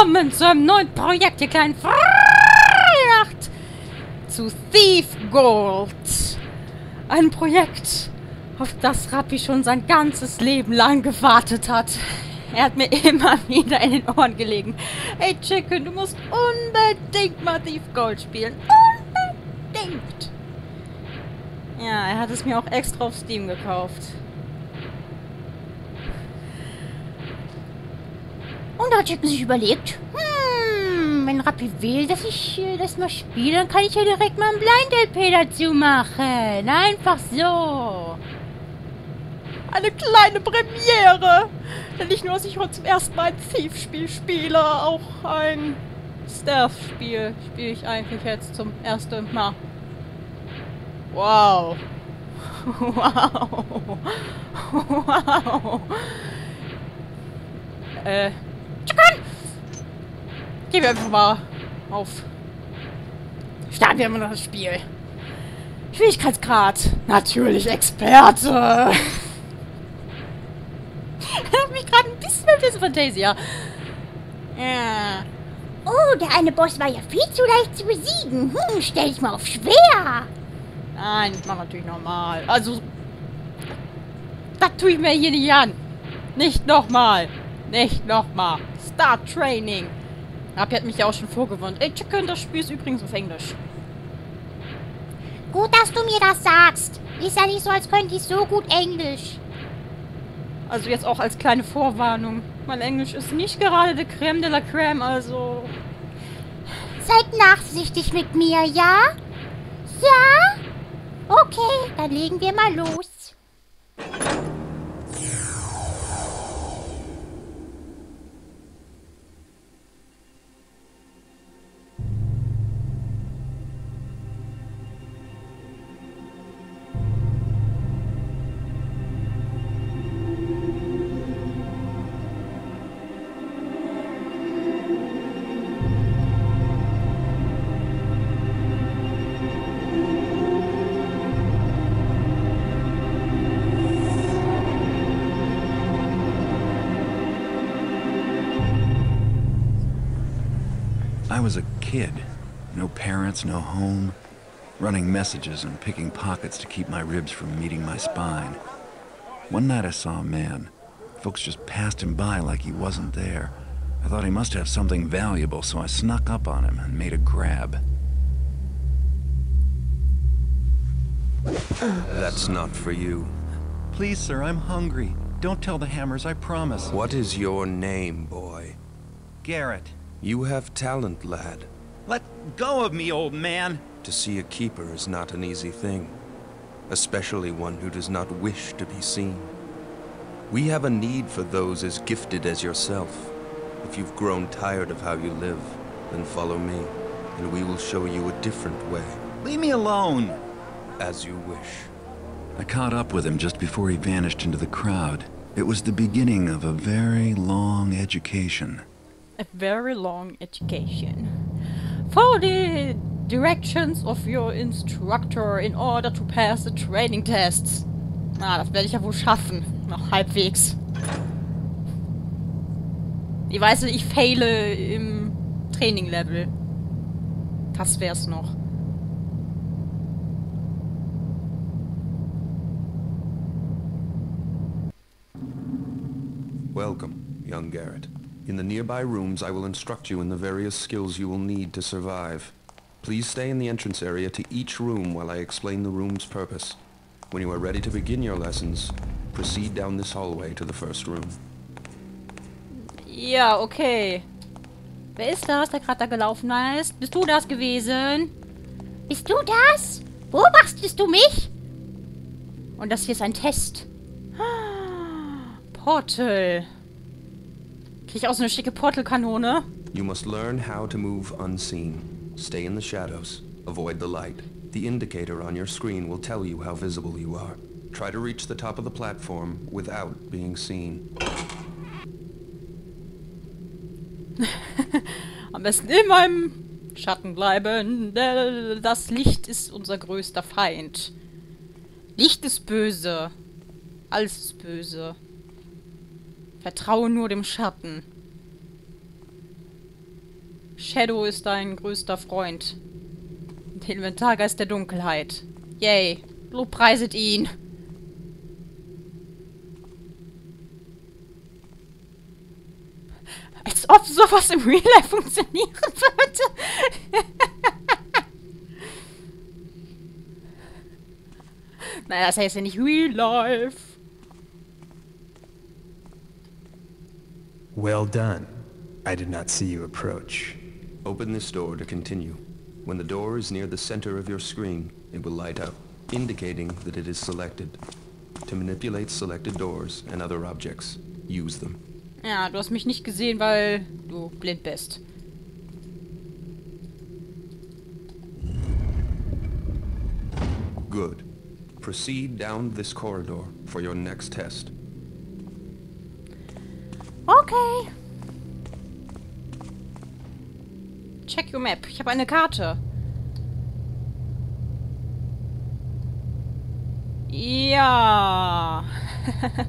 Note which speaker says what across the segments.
Speaker 1: Willkommen zu einem neuen Projekt, ihr kleinen Fracht zu Thief Gold. Ein Projekt, auf das Rappi schon sein ganzes Leben lang gewartet hat. Er hat mir immer wieder in den Ohren gelegen. Hey Chicken, du musst unbedingt mal Thief Gold spielen. Unbedingt. Ja, er hat es mir auch extra auf Steam gekauft.
Speaker 2: Und da hat Chicken sich überlegt, hm, wenn Rappi will, dass ich äh, das mal spiele, dann kann ich ja direkt mal ein Blind-LP dazu machen. Einfach so.
Speaker 1: Eine kleine Premiere! Denn nicht nur, dass ich heute zum ersten Mal ein Thief-Spiel spiele, auch ein Stealth-Spiel spiele ich eigentlich jetzt zum ersten Mal. Wow. Wow. Wow. Äh. Chicken! Gehen wir einfach mal auf. Starten wir mal das Spiel. Schwierigkeitsgrad. Natürlich Experte. Hat mich gerade ein bisschen ein bisschen Fantasia. Ja.
Speaker 2: Oh, der eine Boss war ja viel zu leicht zu besiegen. Hm, stell dich mal auf schwer.
Speaker 1: Nein, ich mach natürlich normal. Also, das tue ich mir hier nicht an. Nicht nochmal. Nicht nochmal. Start Training. Rapi hat mich ja auch schon vorgewarnt. Ey, Chicken, das Spiel ist übrigens auf Englisch.
Speaker 2: Gut, dass du mir das sagst. Ist ja nicht so, als könnte ich so gut Englisch.
Speaker 1: Also jetzt auch als kleine Vorwarnung. Mein Englisch ist nicht gerade de Creme de la Creme, also...
Speaker 2: Seid nachsichtig mit mir, ja? Ja? Okay, dann legen wir mal los.
Speaker 3: I was a kid. No parents, no home. Running messages and picking pockets to keep my ribs from meeting my spine. One night I saw a man. Folks just passed him by like he wasn't there. I thought he must have something valuable, so I snuck up on him and made a grab.
Speaker 4: That's not for you.
Speaker 3: Please, sir, I'm hungry. Don't tell the hammers, I promise.
Speaker 4: What is your name, boy?
Speaker 3: Garrett.
Speaker 4: You have talent, lad.
Speaker 3: Let go of me, old man.
Speaker 4: To see a keeper is not an easy thing, especially one who does not wish to be seen. We have a need for those as gifted as yourself. If you've grown tired of how you live, then follow me, and we will show you a different way,
Speaker 3: Leave me alone.
Speaker 4: as you wish.
Speaker 3: I caught up with him just before he vanished into the crowd. It was the beginning of a very long education.
Speaker 1: A very long education. Follow the directions of your instructor in order to pass the training tests. Na, das werde ich ja wohl schaffen. Noch halbwegs. Ich weiß, ich faile im Training-Level. Das wär's noch.
Speaker 4: Welcome, young Garrett. In the nearby rooms, I will instruct you in the various skills you will need to survive. Please stay in the entrance area to each room while I explain the room's purpose. When you are ready to begin your lessons, proceed down this hallway to the first room.
Speaker 1: Ja, okay. Wer ist das, der gerade da gelaufen ist? Bist du das gewesen?
Speaker 2: Bist du das? Beobachtest du mich?
Speaker 1: Und das hier ist ein Test. Portal. Krieg ich auch so eine schicke Portalkanone?
Speaker 4: You must learn how to move unseen. Stay in the shadows. Avoid the light. The indicator on your screen will tell you how visible you are. Try to reach the top of the platform without being seen.
Speaker 1: Am besten immer im Schatten bleiben. denn Das Licht ist unser größter Feind. Licht ist böse. Alles ist böse. Vertraue nur dem Schatten. Shadow ist dein größter Freund. Der Inventargeist der Dunkelheit. Yay. Lobpreiset ihn. Als ob sowas im Real Life funktionieren würde. naja, das heißt ja nicht Real Life.
Speaker 5: Well done. I did not see you approach.
Speaker 4: Open this door to continue. When the door is near the center of your screen, it will light up, indicating that it is selected. To manipulate selected doors and other objects, use them.
Speaker 1: Ja, du hast mich nicht gesehen, weil du blind bist.
Speaker 4: Good. Proceed down this corridor for your next test.
Speaker 2: Okay.
Speaker 1: Check your map. Ich habe eine Karte. Ja.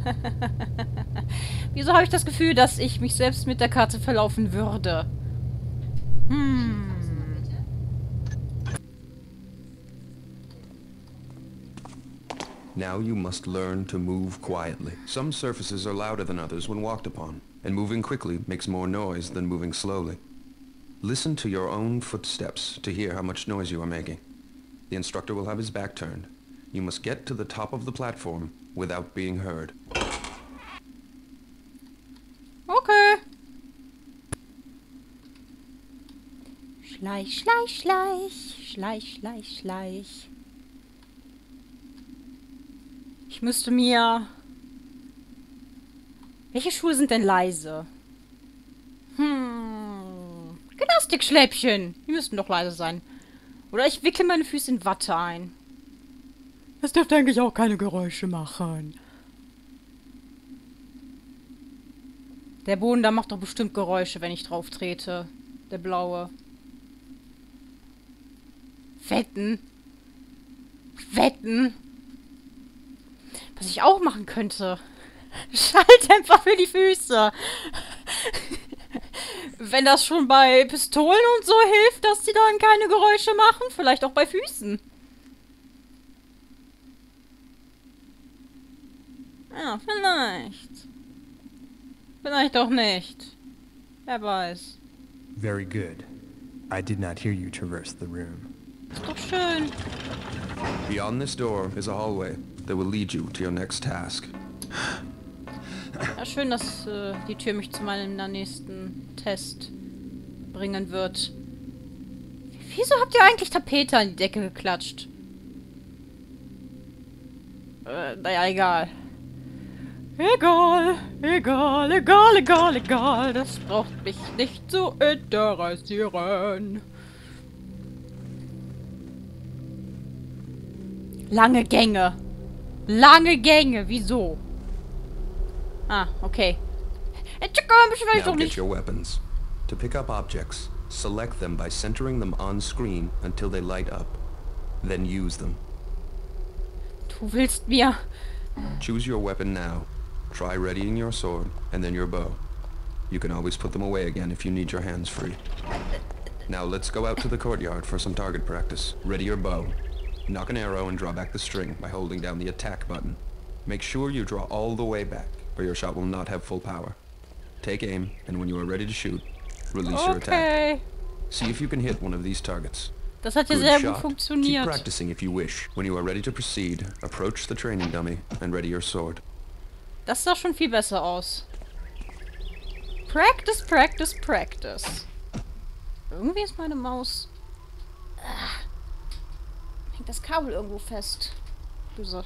Speaker 1: Wieso habe ich das Gefühl, dass ich mich selbst mit der Karte verlaufen würde? Hm.
Speaker 4: Now you must learn to move quietly. Some surfaces are louder than others when walked upon, and moving quickly makes more noise than moving slowly. Listen to your own footsteps to hear how much noise you are making. The instructor will have his back turned. You must get to the top of the platform without being heard.
Speaker 1: Okay.
Speaker 2: Schleich, schleich, schleich. Schleich, schleich, schleich.
Speaker 1: Ich müsste mir... Welche Schuhe sind denn leise? Hm. Gymnastikschläppchen. Die müssten doch leise sein. Oder ich wickle meine Füße in Watte ein. Das dürfte eigentlich auch keine Geräusche machen. Der Boden da macht doch bestimmt Geräusche, wenn ich drauf trete. Der blaue. Wetten. Wetten. Was ich auch machen könnte. Schalldämpfer für die Füße. Wenn das schon bei Pistolen und so hilft, dass die dann keine Geräusche machen, vielleicht auch bei Füßen. Ja, vielleicht. Vielleicht auch nicht. Wer weiß.
Speaker 5: Very good. I did not hear you traverse the room.
Speaker 1: Ist doch schön.
Speaker 4: Beyond this door is a hallway that will lead you to your next task.
Speaker 1: Schön, dass äh, die Tür mich zu meinem nächsten Test bringen wird. Wieso habt ihr eigentlich Tapete an die Decke geklatscht? Äh, naja, egal. Egal, egal, egal, egal, egal. Das braucht mich nicht zu interessieren. Lange Gänge. Lange Gänge. Wieso? Ah, okay.
Speaker 4: Now get your weapons. To pick up objects, select them by centering them on screen until they light up. Then use them.
Speaker 1: Du willst mir...
Speaker 4: Choose your weapon now. Try readying your sword, and then your bow. You can always put them away again if you need your hands free. Now let's go out to the courtyard for some target practice. Ready your bow. Knock an arrow and draw back the string by holding down the attack button. Make sure you draw all the way back, or your shot will not have full power. Take aim, and when you are ready to shoot, release your attack.
Speaker 1: Okay.
Speaker 4: See if you can hit one of these targets.
Speaker 1: Das hat ja
Speaker 4: Good
Speaker 1: sehr gut
Speaker 4: shot. Keep practicing if you wish. When you are ready to proceed, approach the training dummy and ready your sword.
Speaker 1: Das sah schon viel besser aus. Practice, practice, practice. Irgendwie ist meine Maus... Ah. Hängt das Kabel irgendwo fest. Böse.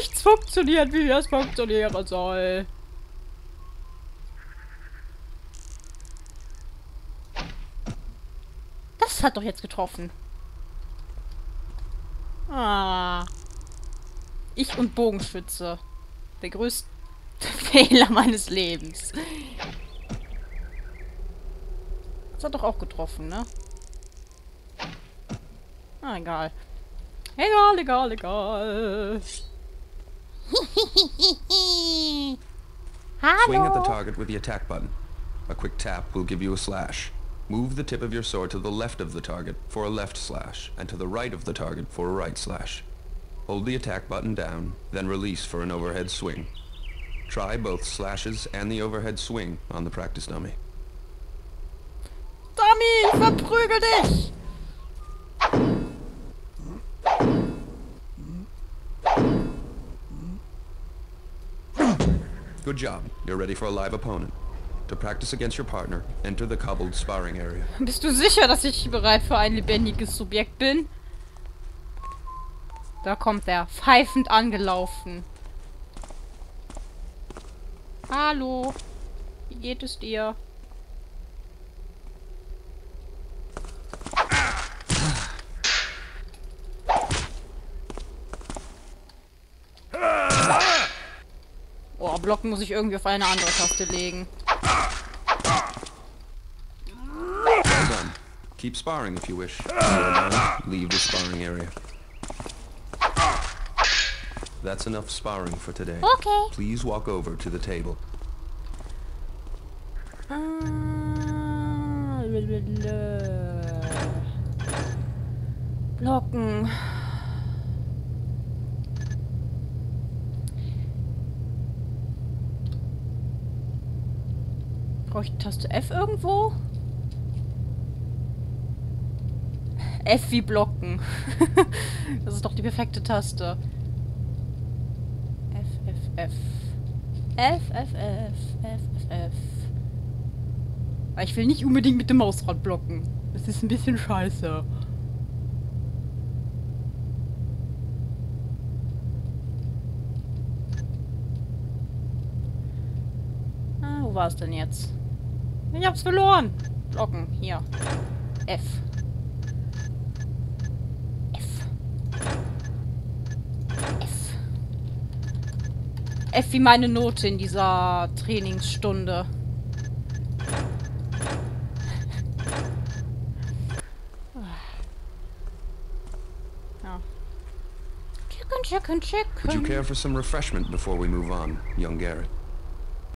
Speaker 1: Nichts funktioniert, wie es funktionieren soll. Das hat doch jetzt getroffen. Ah. Ich und Bogenschütze. Der größte Fehler meines Lebens. Das hat doch auch getroffen, ne? Ah, egal. Egal, egal, egal.
Speaker 4: Swing at the target with the attack button. A quick tap will give you a slash. Move the tip of your sword to the left of the target for a left slash, and to the right of the target for a right slash. Hold the attack button down, then release for an overhead swing. Try both slashes and the overhead swing on the practice dummy.
Speaker 1: Dummy, verprügel dich!
Speaker 4: Good job. You're ready for a live opponent. To practice against your partner, enter the cobbled sparring area.
Speaker 1: Bist du sicher, dass ich bereit für ein lebendiges Subjekt bin? Da kommt er, pfeifend angelaufen. Hallo. Wie geht es dir? Blocken muss ich irgendwie auf eine andere Taste legen.
Speaker 4: Well done. Keep sparring if you wish. Leave the sparring area. That's enough sparring for today.
Speaker 2: Okay.
Speaker 4: Please walk over to the table.
Speaker 1: Ah, Brauche ich Taste F irgendwo? F wie blocken. das ist doch die perfekte Taste. F, F, F. F, F, F, F, F, F. Aber ich will nicht unbedingt mit dem Mausrad blocken. Das ist ein bisschen scheiße. Ah, wo war es denn jetzt? Ich hab's verloren. Blocken, hier. F. F. F. F wie meine Note in dieser Trainingsstunde. Ja. Chicken, chicken,
Speaker 4: Would you
Speaker 1: chicken.
Speaker 4: care for some refreshment before we move on, young Garrett?